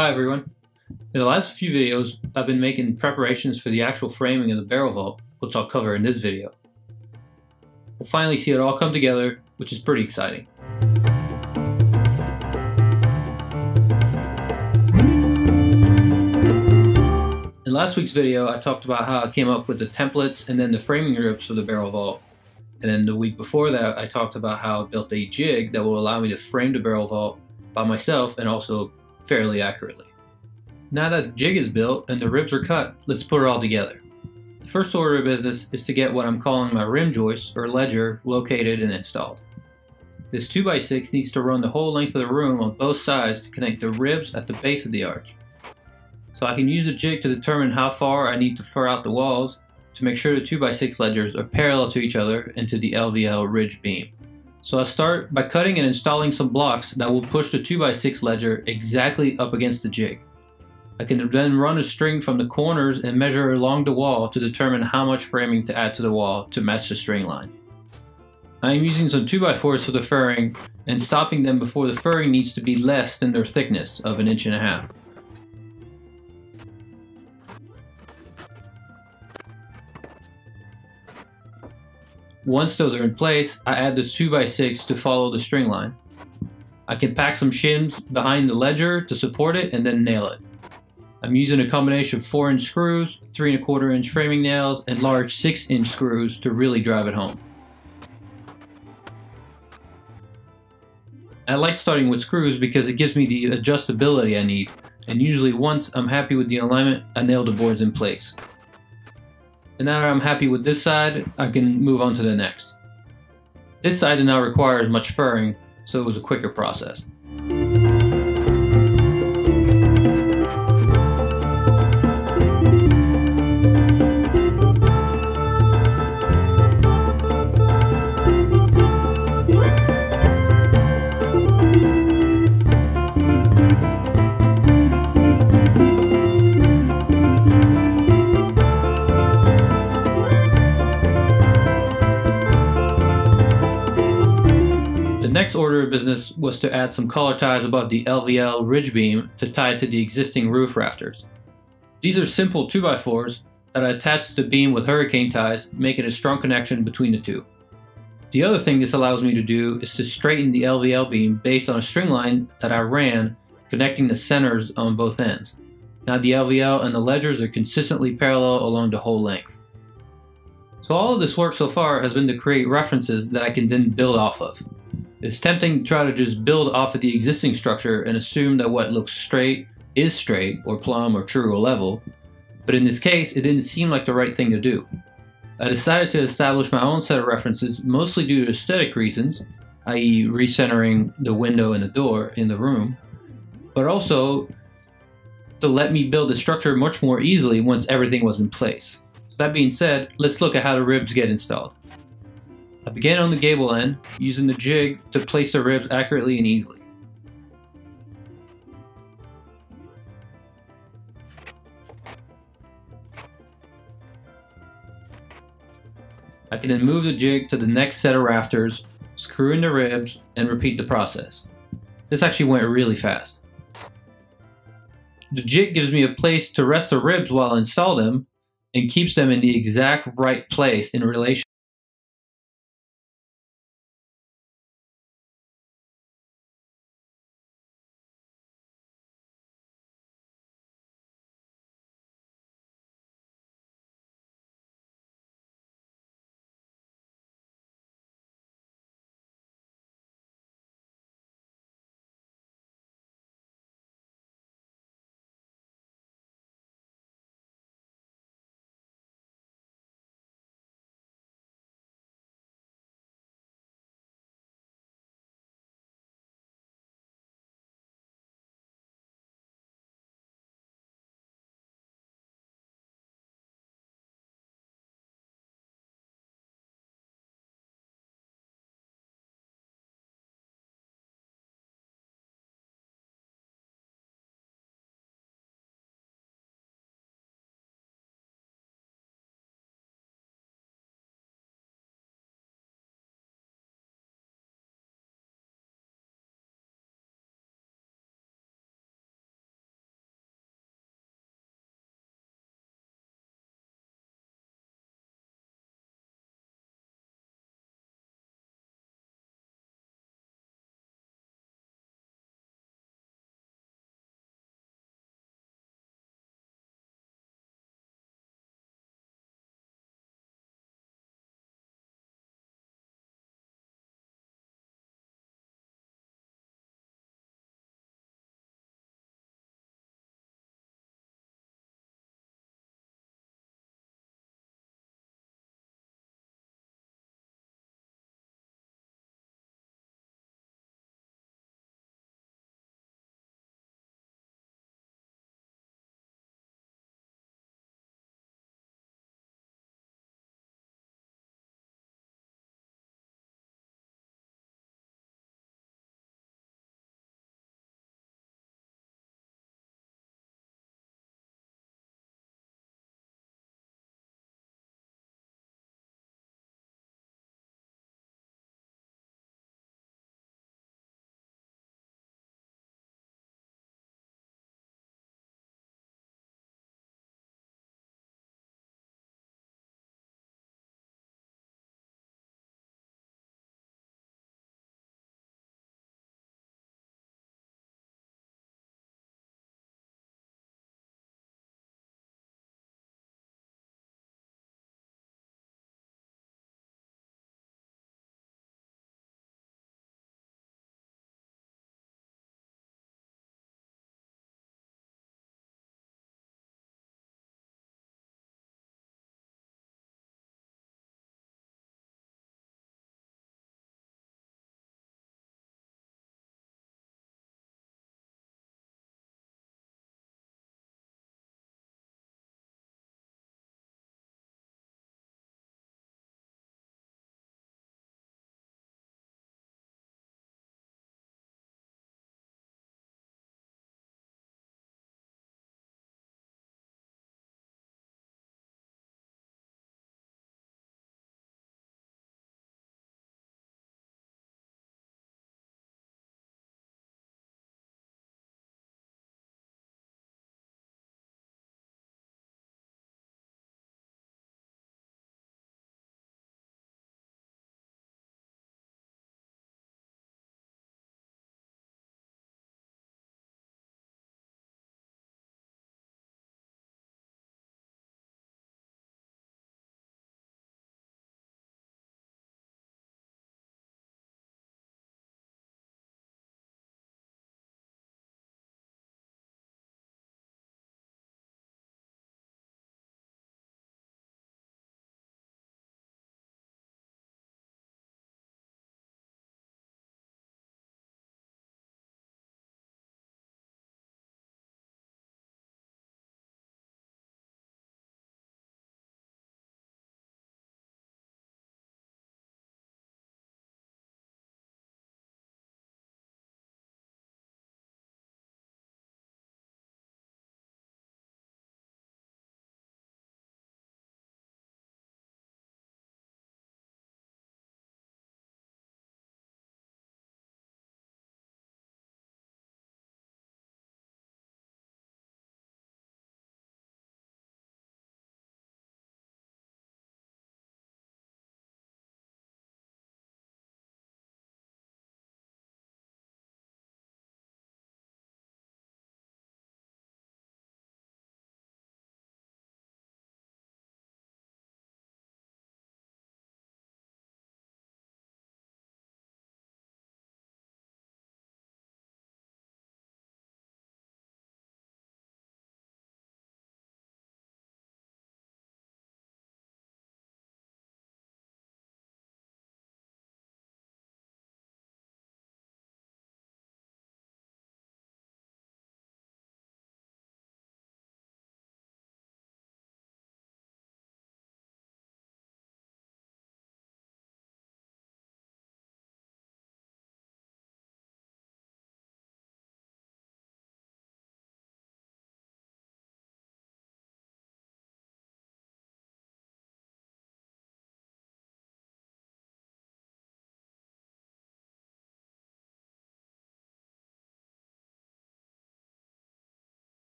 Hi everyone. In the last few videos, I've been making preparations for the actual framing of the barrel vault, which I'll cover in this video. We'll finally see it all come together, which is pretty exciting. In last week's video, I talked about how I came up with the templates and then the framing ribs for the barrel vault. And then the week before that, I talked about how I built a jig that will allow me to frame the barrel vault by myself and also fairly accurately. Now that the jig is built and the ribs are cut, let's put it all together. The first order of business is to get what I'm calling my rim joist or ledger located and installed. This 2x6 needs to run the whole length of the room on both sides to connect the ribs at the base of the arch. So I can use the jig to determine how far I need to fur out the walls to make sure the 2x6 ledgers are parallel to each other and to the LVL ridge beam. So I'll start by cutting and installing some blocks that will push the 2x6 ledger exactly up against the jig. I can then run a string from the corners and measure along the wall to determine how much framing to add to the wall to match the string line. I am using some 2x4s for the furring and stopping them before the furring needs to be less than their thickness of an inch and a half. Once those are in place, I add the 2x6 to follow the string line. I can pack some shims behind the ledger to support it and then nail it. I'm using a combination of 4 inch screws, 3 and a quarter inch framing nails, and large 6 inch screws to really drive it home. I like starting with screws because it gives me the adjustability I need, and usually once I'm happy with the alignment, I nail the boards in place. And now that I'm happy with this side, I can move on to the next. This side did not require as much furring, so it was a quicker process. Next order of business was to add some collar ties above the LVL ridge beam to tie it to the existing roof rafters. These are simple 2x4s that I attach to the beam with hurricane ties, making a strong connection between the two. The other thing this allows me to do is to straighten the LVL beam based on a string line that I ran connecting the centers on both ends. Now the LVL and the ledgers are consistently parallel along the whole length. So all of this work so far has been to create references that I can then build off of. It's tempting to try to just build off of the existing structure and assume that what looks straight is straight, or plumb, or true, or level, but in this case, it didn't seem like the right thing to do. I decided to establish my own set of references, mostly due to aesthetic reasons, i.e., recentering the window and the door in the room, but also to let me build the structure much more easily once everything was in place. So that being said, let's look at how the ribs get installed. I began on the gable end, using the jig to place the ribs accurately and easily. I can then move the jig to the next set of rafters, screw in the ribs, and repeat the process. This actually went really fast. The jig gives me a place to rest the ribs while I install them, and keeps them in the exact right place in relation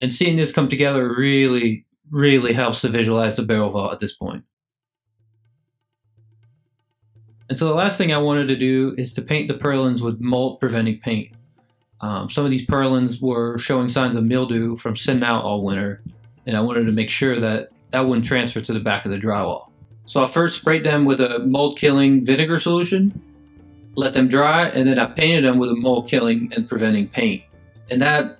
And seeing this come together really, really helps to visualize the barrel vault at this point. And so the last thing I wanted to do is to paint the purlins with mold preventing paint. Um, some of these purlins were showing signs of mildew from sitting out all winter, and I wanted to make sure that that wouldn't transfer to the back of the drywall. So I first sprayed them with a mold killing vinegar solution, let them dry, and then I painted them with a mold killing and preventing paint. And that,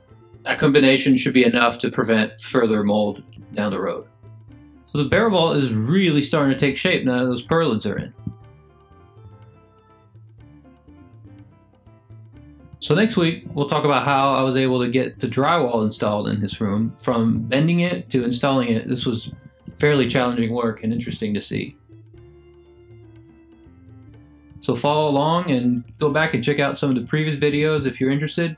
that combination should be enough to prevent further mold down the road. So the barrel vault is really starting to take shape now that those purlins are in. So next week, we'll talk about how I was able to get the drywall installed in this room. From bending it to installing it, this was fairly challenging work and interesting to see. So follow along and go back and check out some of the previous videos if you're interested.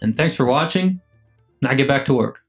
And thanks for watching. Now get back to work.